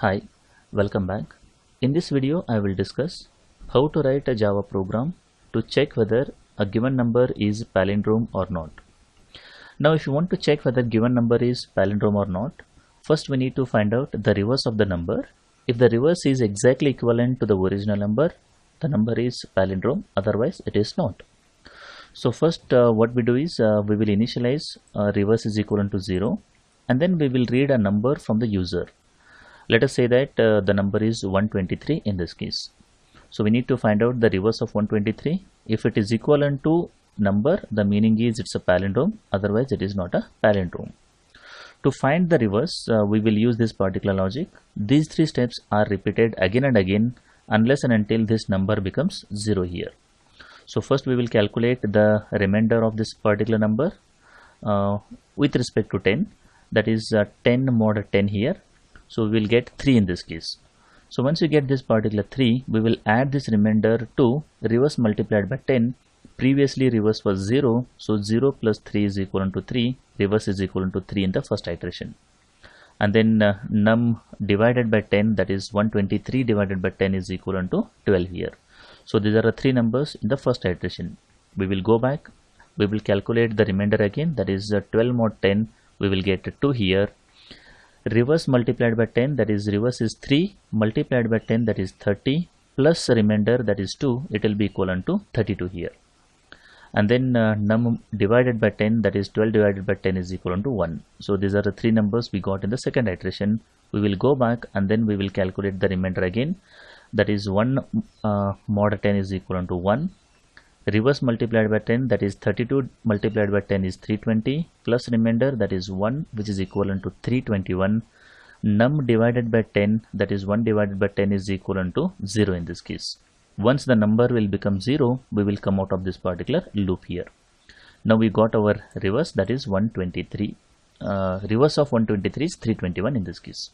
Hi, welcome back. In this video, I will discuss how to write a Java program to check whether a given number is palindrome or not. Now, if you want to check whether given number is palindrome or not, first we need to find out the reverse of the number. If the reverse is exactly equivalent to the original number, the number is palindrome, otherwise it is not. So first uh, what we do is uh, we will initialize uh, reverse is equivalent to 0 and then we will read a number from the user. Let us say that uh, the number is 123 in this case. So we need to find out the reverse of 123. If it is equivalent to number, the meaning is it's a palindrome, otherwise it is not a palindrome. To find the reverse, uh, we will use this particular logic. These three steps are repeated again and again unless and until this number becomes 0 here. So first we will calculate the remainder of this particular number uh, with respect to 10 that is uh, 10 mod 10 here so we will get 3 in this case. So once we get this particular 3 we will add this remainder to reverse multiplied by 10 previously reverse was 0 so 0 plus 3 is equal to 3 reverse is equal to 3 in the first iteration. And then uh, num divided by 10 that is 123 divided by 10 is equal to 12 here. So these are the three numbers in the first iteration. We will go back. We will calculate the remainder again. That is uh, 12 mod 10 we will get 2 here reverse multiplied by 10 that is reverse is 3 multiplied by 10 that is 30 plus remainder that is 2 it will be equivalent to 32 here. And then uh, num divided by 10 that is 12 divided by 10 is equal to 1 so these are the three numbers we got in the second iteration. We will go back and then we will calculate the remainder again. That is 1 uh, mod 10 is equal to 1 reverse multiplied by 10 that is 32 multiplied by 10 is 320 plus remainder that is 1 which is equivalent to 321 num divided by 10 that is 1 divided by 10 is equivalent to 0 in this case. Once the number will become 0 we will come out of this particular loop here. Now we got our reverse that is 123 uh, reverse of 123 is 321 in this case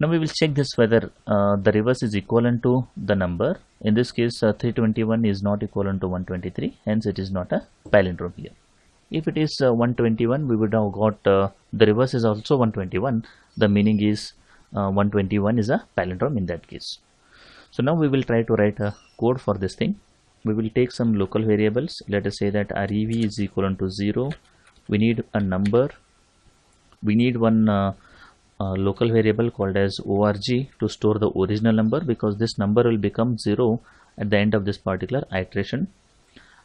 now we will check this whether uh, the reverse is equivalent to the number. In this case uh, 321 is not equivalent to 123 hence it is not a palindrome here if it is uh, 121 we would have got uh, the reverse is also 121 the meaning is uh, 121 is a palindrome in that case. So now we will try to write a code for this thing. We will take some local variables. Let us say that rev is equivalent to 0 we need a number. We need one uh, local variable called as org to store the original number because this number will become 0 at the end of this particular iteration.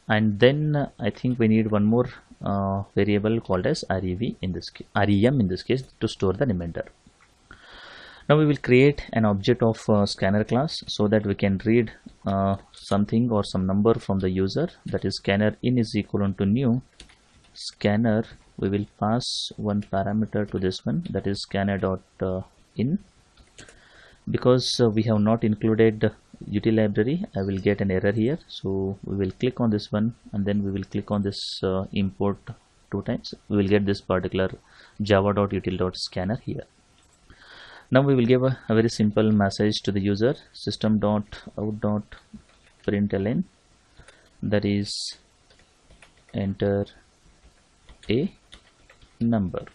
And then uh, I think we need one more uh, variable called as rev in this case rem in this case to store the remainder. Now we will create an object of uh, scanner class so that we can read uh, something or some number from the user. That is scanner in is equal to new scanner we will pass one parameter to this one that is scanner dot in because uh, we have not included util library I will get an error here. So we will click on this one and then we will click on this uh, import two times. We will get this particular java.util.scanner here. Now we will give a, a very simple message to the user system dot out dot that is enter a number.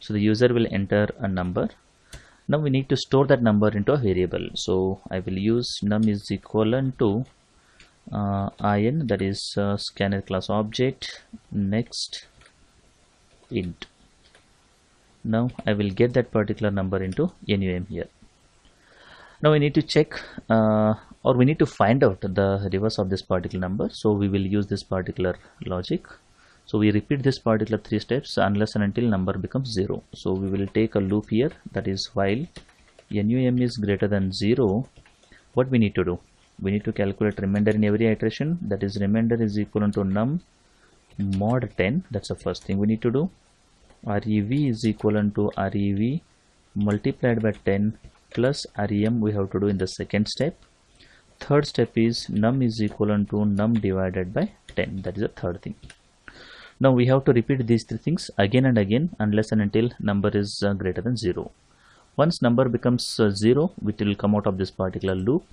So the user will enter a number. Now we need to store that number into a variable. So I will use num is equivalent to uh, in that is uh, scanner class object next int. Now I will get that particular number into num here. Now we need to check uh, or we need to find out the reverse of this particular number. So we will use this particular logic so we repeat this particular three steps unless and until number becomes 0 so we will take a loop here. That is while num is greater than 0 what we need to do? We need to calculate remainder in every iteration. That is remainder is equal to num mod 10 that's the first thing we need to do. Rev is equal to rev multiplied by 10 plus rem we have to do in the second step. Third step is num is equal to num divided by 10 that is the third thing now we have to repeat these three things again and again unless and until number is uh, greater than 0 once number becomes uh, 0 it will come out of this particular loop.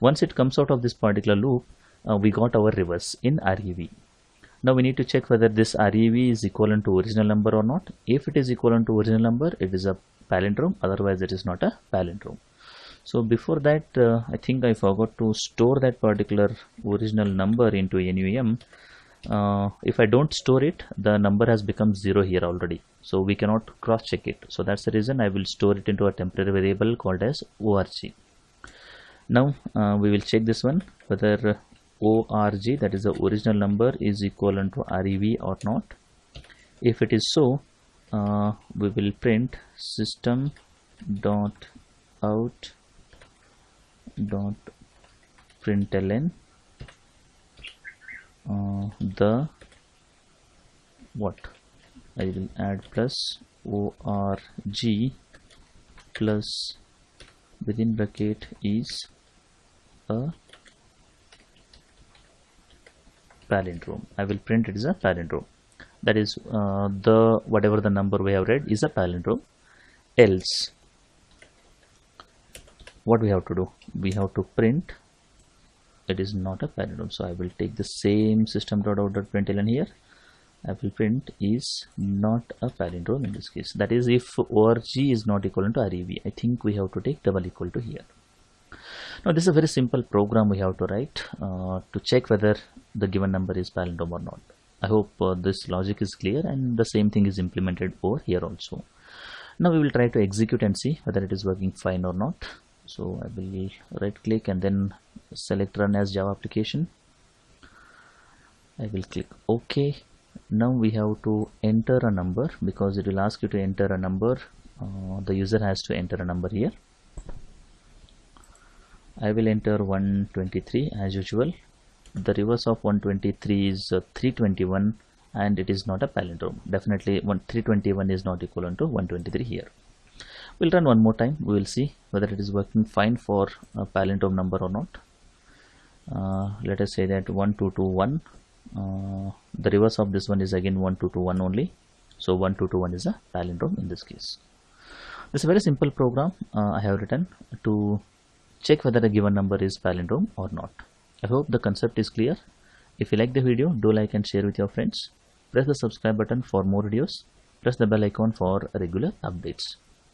Once it comes out of this particular loop uh, we got our reverse in rev now we need to check whether this rev is equivalent to original number or not. If it is equivalent to original number it is a palindrome. Otherwise it is not a palindrome. So before that uh, I think I forgot to store that particular original number into NUM uh, if I don't store it the number has become 0 here already. So we cannot cross check it. So that's the reason I will store it into a temporary variable called as org now uh, we will check this one whether org that is the original number is equivalent to rev or not. If it is so uh, we will print system dot out dot println uh, the what? I will add plus org plus within bracket is a palindrome. I will print it as a palindrome. That is uh, the whatever the number we have read is a palindrome. Else what we have to do? We have to print it is not a palindrome so I will take the same system.out.println here. I will print is not a palindrome in this case. That is if org is not equal to rev I think we have to take double equal to here. Now this is a very simple program we have to write uh, to check whether the given number is palindrome or not. I hope uh, this logic is clear and the same thing is implemented over here also. Now we will try to execute and see whether it is working fine or not so I will right click and then select run as Java application. I will click OK. Now we have to enter a number because it will ask you to enter a number. Uh, the user has to enter a number here. I will enter 123 as usual. The reverse of 123 is uh, 321 and it is not a palindrome. Definitely 321 is not equivalent to 123 here we'll run one more time we will see whether it is working fine for a palindrome number or not uh, let us say that 1221 uh, the reverse of this one is again 1221 only so 1221 is a palindrome in this case this is a very simple program uh, I have written to check whether a given number is palindrome or not I hope the concept is clear. If you like the video, do like and share with your friends. Press the subscribe button for more videos. Press the bell icon for regular updates.